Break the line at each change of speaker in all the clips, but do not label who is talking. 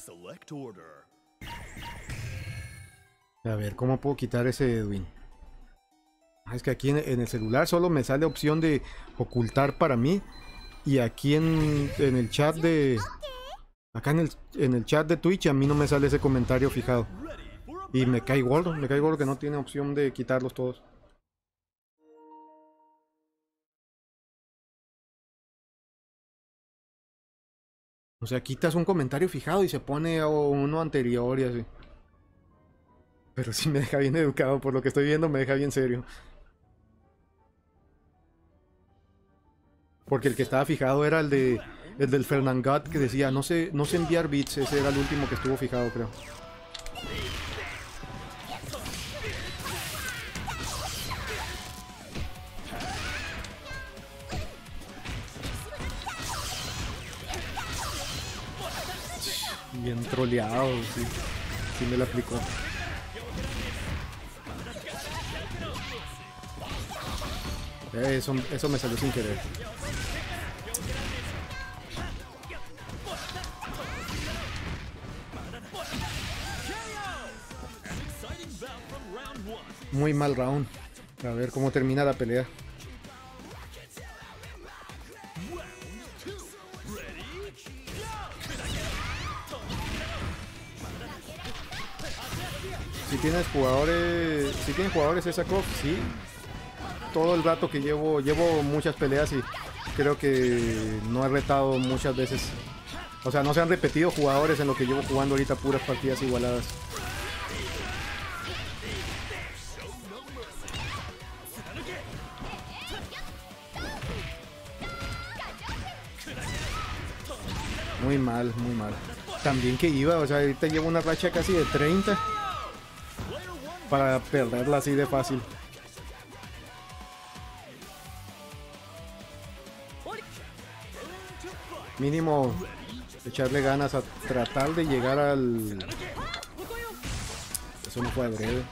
Select order.
A ver, ¿cómo puedo quitar ese Edwin? Ah, es que aquí en, en el celular solo me sale opción de ocultar para mí. Y aquí en, en el chat de... Acá en el, en el chat de Twitch a mí no me sale ese comentario fijado. Y me cae gordo, me cae gordo que no tiene opción de quitarlos todos. O sea, quitas un comentario fijado y se pone uno anterior y así. Pero sí me deja bien educado, por lo que estoy viendo me deja bien serio. Porque el que estaba fijado era el de el del Fernangat que decía no sé, no sé enviar bits, ese era el último que estuvo fijado, creo. Bien troleado, sí. Sí me lo aplicó. Eh, Eso, eso me salió sin querer. Muy mal round. A ver cómo termina la pelea. Tienes jugadores, si tienes jugadores esa COF, sí. Todo el rato que llevo, llevo muchas peleas y creo que no he retado muchas veces. O sea, no se han repetido jugadores en lo que llevo jugando ahorita puras partidas igualadas. Muy mal, muy mal. También que iba, o sea, ahorita llevo una racha casi de 30 para perderla así de fácil. Mínimo echarle ganas a tratar de llegar al... Eso no fue breve.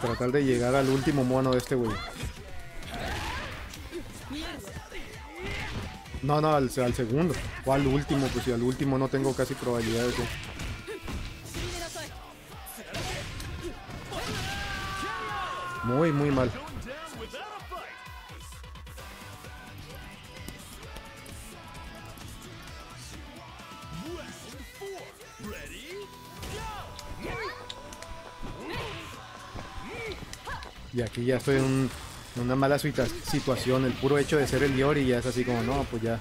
Tratar de llegar al último mono de este güey. No, no, al, segundo. O al último, pues si al último no tengo casi probabilidades de... Muy, muy mal. Y aquí ya estoy en, un- una mala situa- situación. El puro hecho de ser el Yori ya es así como, no, pues ya.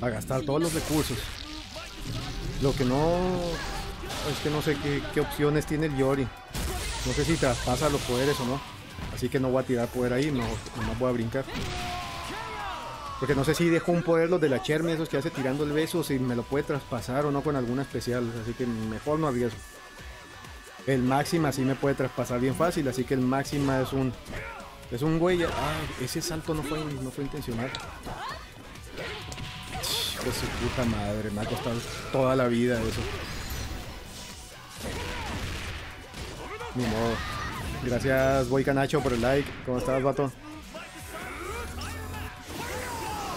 A gastar todos los recursos. Lo que no... Es que no sé qué, opciones tiene el Yori. No sé si traspasa los poderes o no. Así que no voy a tirar poder ahí, no, no voy a brincar. Porque no sé si dejo un poder los de la Chermi, esos que hace tirando el beso, si me lo puede traspasar o no con alguna especial. Así que mejor no arriesgo. El máxima sí me puede traspasar bien fácil, así que el máxima es un. Es un güey. Ah, ese salto no fue, no fue intencional. De su puta madre, me ha costado toda la vida eso. Ni modo. Gracias, Boy Canacho, por el like. ¿Cómo estás, vato?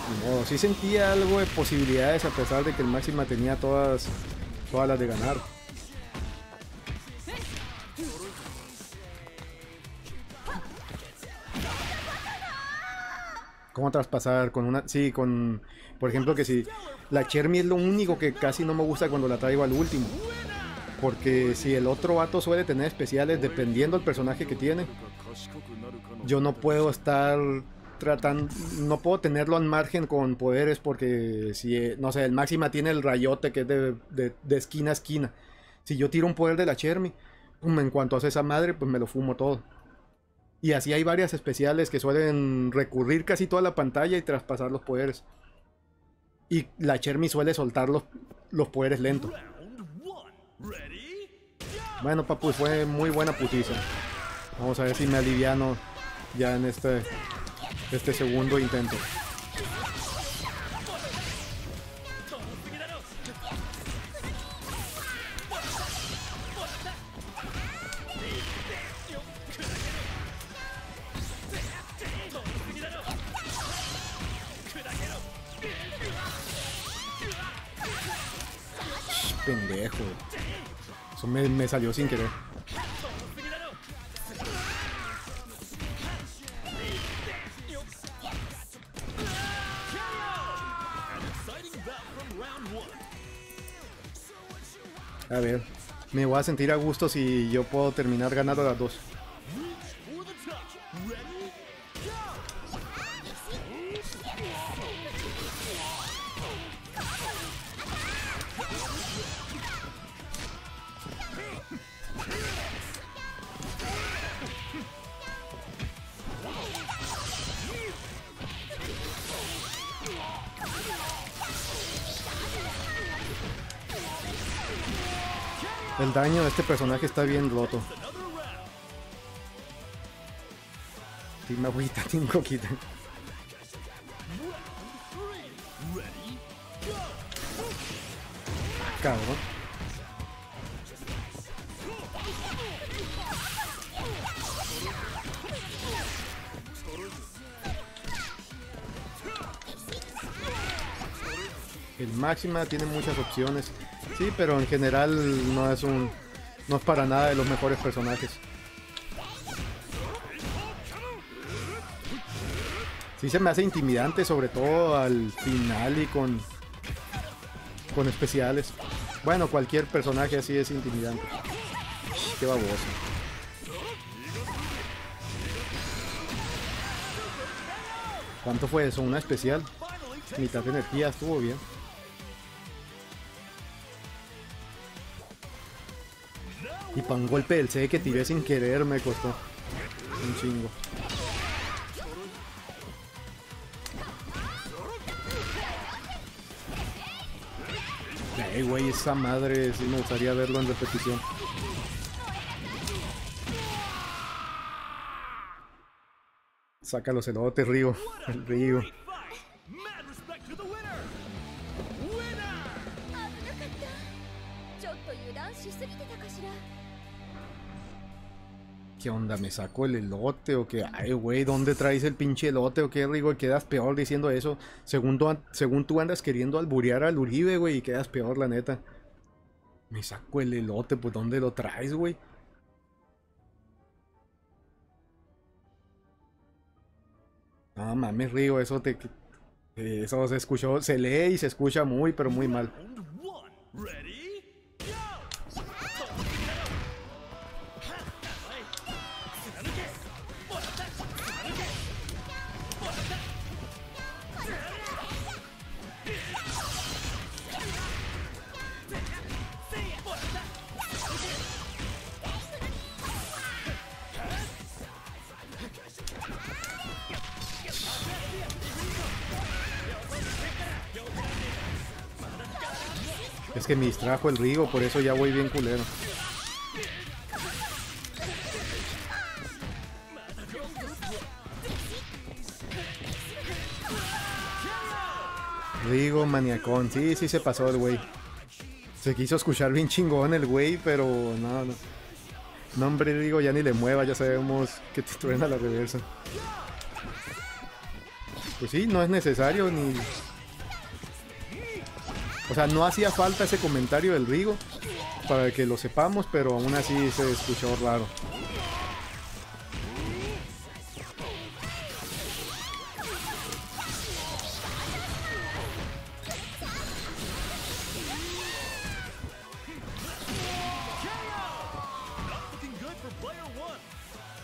Ni modo. Sí sentía algo de posibilidades a pesar de que el máxima tenía todas, todas las de ganar. ¿Cómo traspasar con una... Sí, con... Por ejemplo, que si... La Chermi es lo único que casi no me gusta cuando la traigo al último. Porque si el otro vato suele tener especiales dependiendo del personaje que tiene, yo no puedo estar tratando, no puedo tenerlo al margen con poderes porque si, no sé, el máxima tiene el rayote que es de, de- esquina a esquina. Si yo tiro un poder de la Chermi, en cuanto hace esa madre, pues me lo fumo todo. Y así hay varias especiales que suelen recurrir casi toda la pantalla y traspasar los poderes. Y la Chermi suele soltar los, los poderes lentos. Bueno, papu, fue muy buena putiza. Vamos a ver si me aliviano ya en este, este segundo intento. Pendejo. Eso me, me salió sin querer. A ver, me voy a sentir a gusto si yo puedo terminar ganando las dos. El daño de este personaje está bien roto. Team agüita, Team coquita.
Go.
Cabrón. El máxima tiene muchas opciones. Sí, pero en general no es un. No es para nada de los mejores personajes. Sí se me hace intimidante, sobre todo al final y con. con especiales. Bueno, cualquier personaje así es intimidante. Qué baboso. ¿Cuánto fue eso? ¿Una especial? Mitad de energía, estuvo bien. Y para un golpe del C que tiré sin querer me costó un chingo. Ey, güey, esa madre sí me gustaría verlo en repetición. Sácalo, celote, Río. El Río. ¿Qué onda? ¿Me saco el elote o qué? Ay, güey, ¿dónde traes el pinche elote o qué, Rigo? Quedas peor diciendo eso. Según tú, andas queriendo alburear al Uribe, güey, y quedas peor, la neta. Me saco el elote, pues ¿dónde lo traes, güey? No mames, Rigo, eso te... Eso se escuchó, se lee y se escucha muy, pero muy mal. Es que me distrajo el Rigo, por eso ya voy bien culero. Rigo maniacón, sí, sí se pasó el güey. Se quiso escuchar bien chingón el güey, pero no, no. No, hombre, Rigo, ya ni le mueva, ya sabemos que te truena la reversa. Pues sí, no es necesario ni. Sea, no hacía falta ese comentario del Rigo para que lo sepamos, pero aún así se escuchó raro.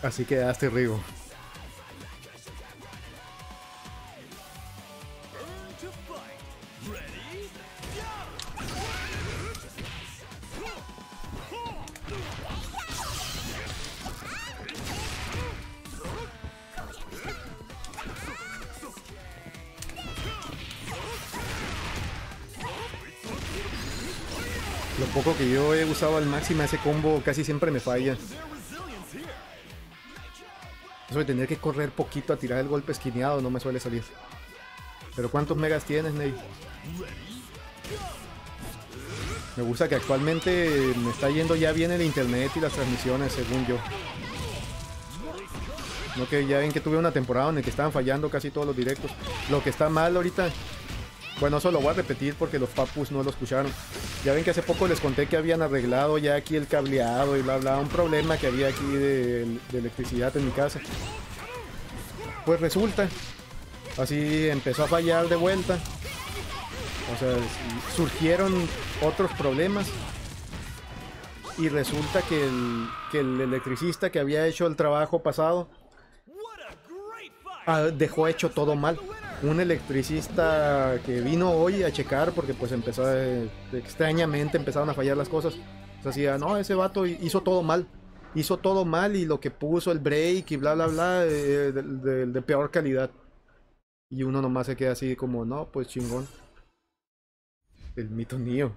Así quedaste, Rigo. Lo poco que yo he usado al máximo ese combo casi siempre me falla. Eso de tener que correr poquito a tirar el golpe esquineado no me suele salir. Pero ¿cuántos megas tienes, Ney? Me gusta que actualmente me está yendo ya bien el internet y las transmisiones, según yo. No que ya ven que tuve una temporada en la que estaban fallando casi todos los directos. Lo que está mal ahorita Bueno, eso lo voy a repetir porque los papus no lo escucharon. Ya ven que hace poco les conté que habían arreglado ya aquí el cableado y bla bla, un problema que había aquí de, electricidad en mi casa. Pues resulta, así empezó a fallar de vuelta. O sea, surgieron otros problemas. Y resulta que el, que el electricista que había hecho el trabajo pasado ah, dejó hecho todo mal. Un electricista que vino hoy a checar porque pues empezó extrañamente empezaron a fallar las cosas. O sea, decía, no, ese vato hizo todo mal. Hizo todo mal y lo que puso el break y bla bla bla eh, de, de- de peor calidad. Y uno nomás se queda así como, no, pues chingón. El mito mío.